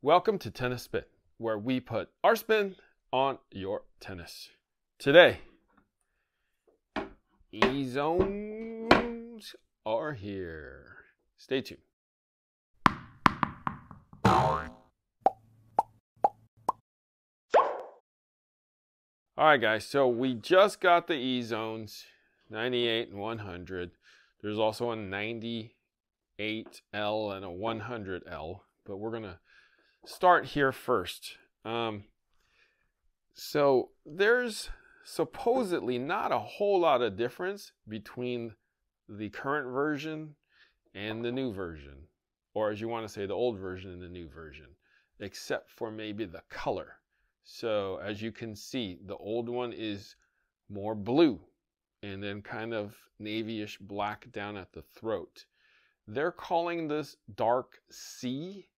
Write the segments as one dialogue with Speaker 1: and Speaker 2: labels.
Speaker 1: Welcome to Tennis Spin, where we put our spin on your tennis. Today, E zones are here. Stay tuned. All right, guys, so we just got the E zones 98 and 100. There's also a 98L and a 100L, but we're going to start here first. Um, so there's supposedly not a whole lot of difference between the current version and the new version, or as you want to say, the old version and the new version, except for maybe the color. So as you can see, the old one is more blue and then kind of navyish black down at the throat. They're calling this dark sea.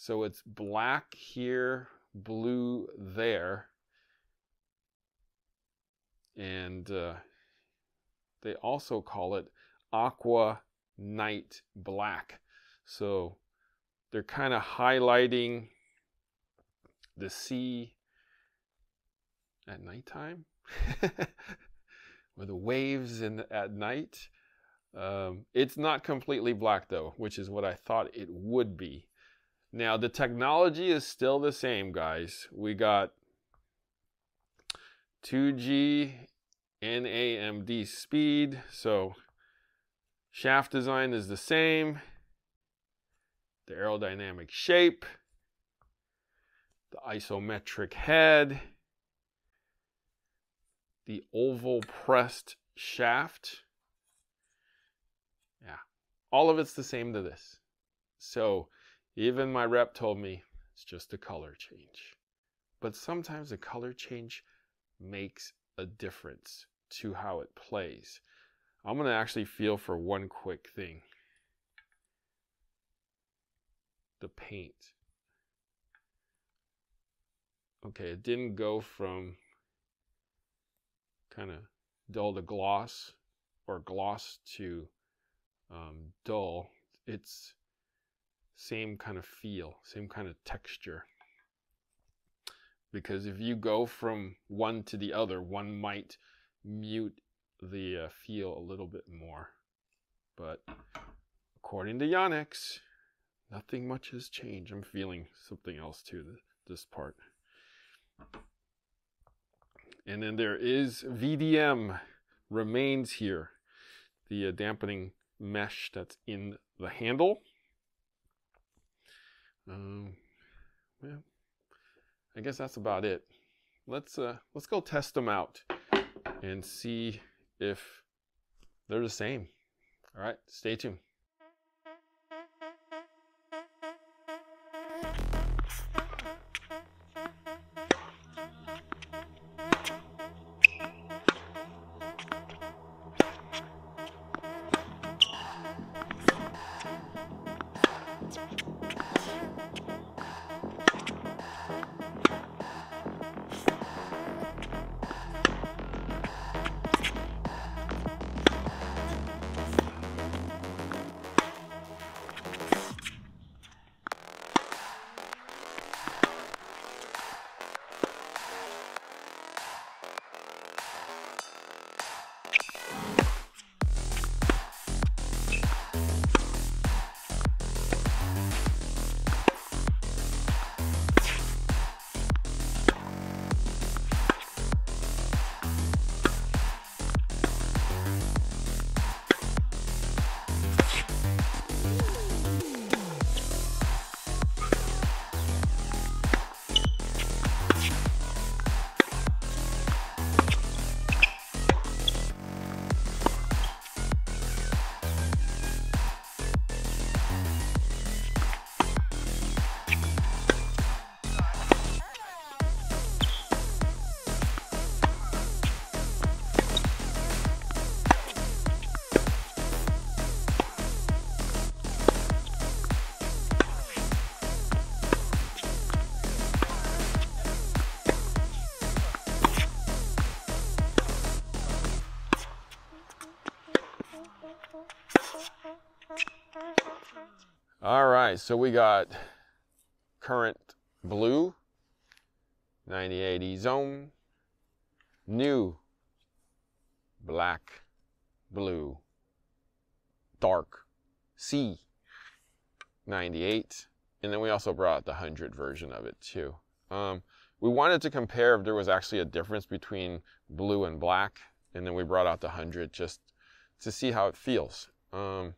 Speaker 1: So it's black here, blue there. And uh, they also call it aqua night black. So they're kind of highlighting the sea at nighttime. or the waves in at night. Um, it's not completely black though, which is what I thought it would be. Now the technology is still the same, guys. We got 2G NAMD speed, so shaft design is the same. The aerodynamic shape, the isometric head, the oval pressed shaft. Yeah, all of it's the same to this. So even my rep told me it's just a color change. But sometimes a color change makes a difference to how it plays. I'm going to actually feel for one quick thing. The paint. Okay, it didn't go from kind of dull to gloss or gloss to um, dull, it's same kind of feel, same kind of texture. Because if you go from one to the other, one might mute the uh, feel a little bit more. But according to Yonex, nothing much has changed. I'm feeling something else to this part. And then there is VDM remains here, the uh, dampening mesh that's in the handle. Um, well, I guess that's about it. Let's uh, let's go test them out and see if they're the same. All right, stay tuned. Right, so we got current blue, 98 E-zone, new black, blue, dark, sea, 98. And then we also brought the 100 version of it too. Um, we wanted to compare if there was actually a difference between blue and black. And then we brought out the 100 just to see how it feels. Um,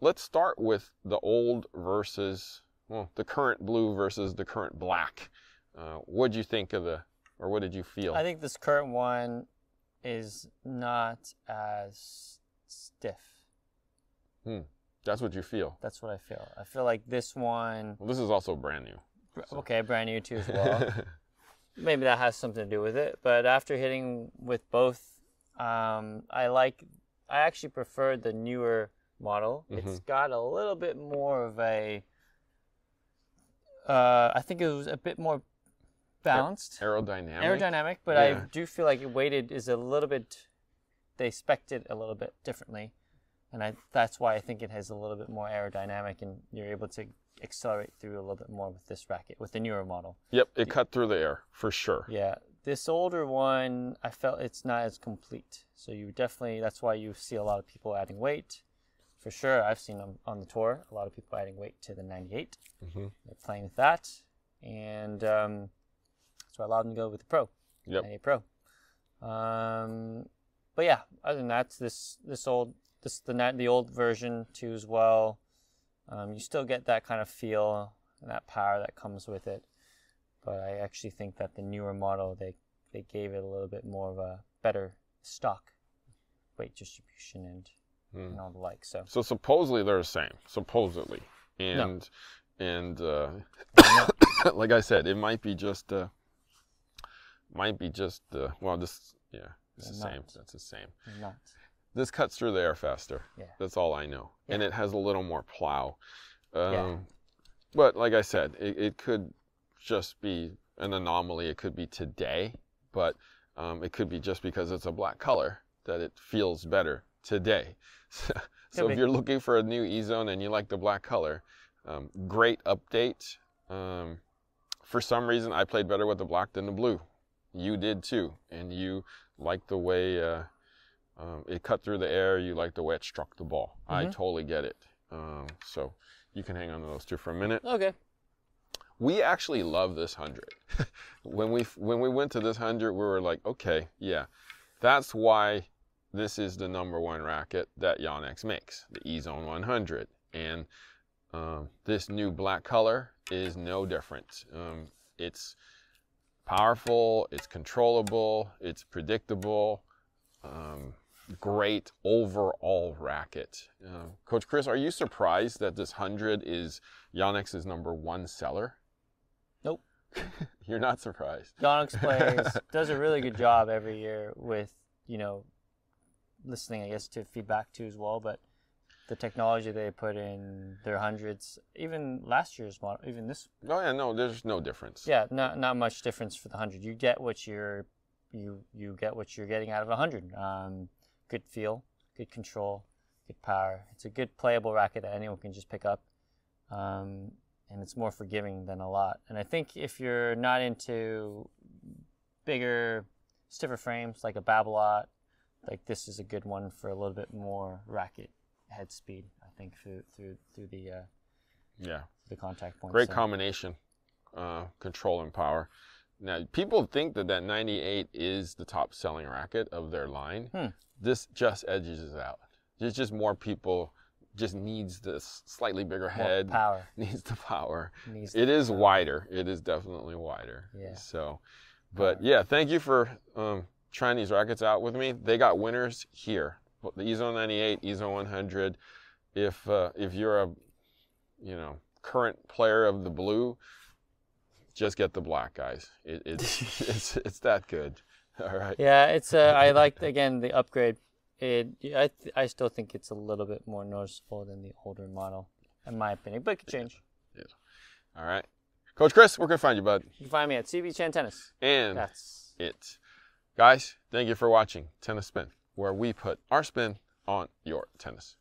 Speaker 1: let's start with the old versus, well, the current blue versus the current black. Uh, what did you think of the, or what did you feel?
Speaker 2: I think this current one is not as stiff.
Speaker 1: Hmm. That's what you feel.
Speaker 2: That's what I feel. I feel like this one.
Speaker 1: Well, this is also brand new.
Speaker 2: So. Okay, brand new too as well. Maybe that has something to do with it. But after hitting with both, um, I like. I actually prefer the newer model. Mm-hmm. It's got a little bit more of a. Uh, I think it was a bit more balanced.
Speaker 1: Aerodynamic.
Speaker 2: Aerodynamic, but yeah. I do feel like it weighted is a little bit. They spec'd it a little bit differently, and I that's why I think it has a little bit more aerodynamic, and you're able to accelerate through a little bit more with this racket with the newer model.
Speaker 1: Yep, it cut through the air for sure.
Speaker 2: Yeah, this older one, I felt it's not as complete. So you definitely that's why you see a lot of people adding weight. For sure, I've seen them on the tour. A lot of people adding weight to the 98. Mm-hmm. They're playing with that, and um, so I allowed them to go with the Pro.
Speaker 1: Yep.
Speaker 2: 98 Pro. Um, but yeah, other than that, this this old this the the old version too as well. Um, you still get that kind of feel and that power that comes with it. But I actually think that the newer model they they gave it a little bit more of a better stock weight distribution and, mm. and all the like. So
Speaker 1: so supposedly they're the same. Supposedly, and no. and uh, like I said, it might be just. Uh, might be just the well this yeah it's the same that's the same this cuts through the air faster
Speaker 2: yeah
Speaker 1: that's all i know yeah. and it has a little more plow um, yeah. but like i said it, it could just be an anomaly it could be today but um, it could be just because it's a black color that it feels better today so if you're looking for a new e-zone and you like the black color um, great update um, for some reason i played better with the black than the blue you did too, and you liked the way uh, um, it cut through the air. You liked the way it struck the ball. Mm-hmm. I totally get it. Um, so you can hang on to those two for a minute.
Speaker 2: Okay.
Speaker 1: We actually love this hundred. when we when we went to this hundred, we were like, okay, yeah, that's why this is the number one racket that Yonex makes, the E-Zone 100, and um, this new black color is no different. Um, it's powerful, it's controllable, it's predictable, um, great overall racket. Uh, Coach Chris, are you surprised that this 100 is Yonex's number one seller?
Speaker 2: Nope.
Speaker 1: You're not surprised.
Speaker 2: Yonex plays, does a really good job every year with, you know, listening, I guess, to feedback too as well, but the technology they put in their hundreds, even last year's model, even this.
Speaker 1: Oh yeah, no, there's no difference.
Speaker 2: Yeah, not not much difference for the hundred. You get what you're, you you get what you're getting out of a hundred. Um, good feel, good control, good power. It's a good playable racket that anyone can just pick up, um, and it's more forgiving than a lot. And I think if you're not into bigger, stiffer frames like a Babolat, like this is a good one for a little bit more racket head speed. I think through through through the uh,
Speaker 1: yeah
Speaker 2: the contact point.
Speaker 1: Great so. combination, uh, control and power. Now people think that that 98 is the top selling racket of their line. Hmm. This just edges it out. It's just more people just needs this slightly bigger head.
Speaker 2: More power.
Speaker 1: Needs the power. Needs it the is power. wider. It is definitely wider.
Speaker 2: Yeah.
Speaker 1: So, but yeah, thank you for um, trying these rackets out with me. They got winners here the E-Zone 98, E-Zone 100. If uh, if you're a you know current player of the blue, just get the black, guys. It, it's it's it's that good. All right.
Speaker 2: Yeah, it's uh, I like again the upgrade. It I I still think it's a little bit more noticeable than the older model, in my opinion, but it could change.
Speaker 1: Yeah. All right. Coach Chris, where can I find you, bud?
Speaker 2: You can find me at CB Chien Tennis.
Speaker 1: And that's it. Guys, thank you for watching Tennis Spin where we put our spin on your tennis.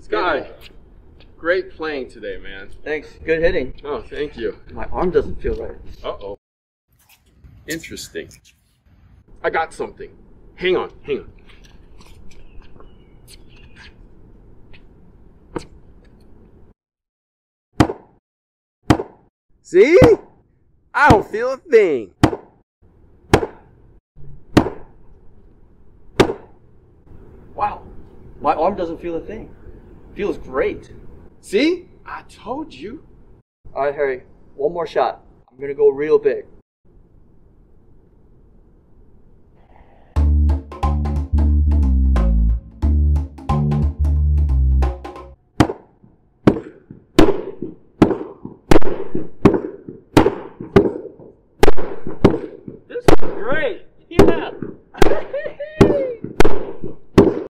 Speaker 3: Sky,
Speaker 1: Great playing today, man.
Speaker 3: Thanks. Good hitting.
Speaker 1: Oh, thank you.
Speaker 3: My arm doesn't feel right.
Speaker 1: Uh oh. Interesting. I got something. Hang on, hang on. See? I don't feel a thing.
Speaker 3: Wow. My arm doesn't feel a thing. Feels great.
Speaker 1: See? I told you.
Speaker 3: All right, Harry. One more shot. I'm gonna go real big.